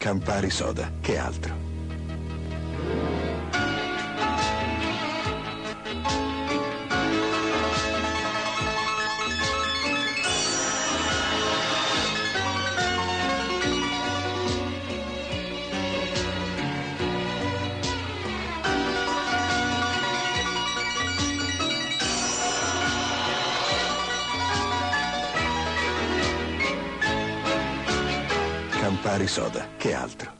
Campari Soda, che altro? Campari Soda, che altro?